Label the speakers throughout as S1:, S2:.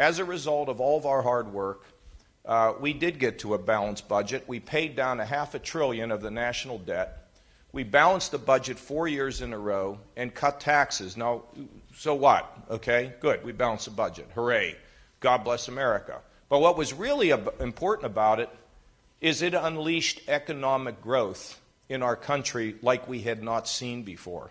S1: as a result of all of our hard work, uh, we did get to a balanced budget. We paid down a half a trillion of the national debt. We balanced the budget four years in a row and cut taxes. Now, so what? Okay, good. We balanced the budget. Hooray. God bless America. But what was really important about it is it unleashed economic growth in our country like we had not seen before.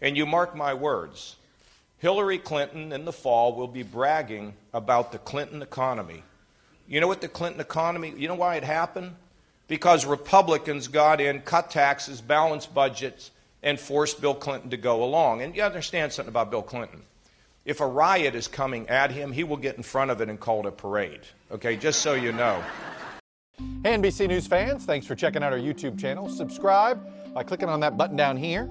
S1: And you mark my words, Hillary Clinton in the fall will be bragging about the Clinton economy. You know what the Clinton economy, you know why it happened? Because Republicans got in, cut taxes, balanced budgets, and forced Bill Clinton to go along. And you understand something about Bill Clinton. If a riot is coming at him, he will get in front of it and call it a parade. Okay, just so you know.
S2: Hey, NBC News fans, thanks for checking out our YouTube channel. Subscribe by clicking on that button down here,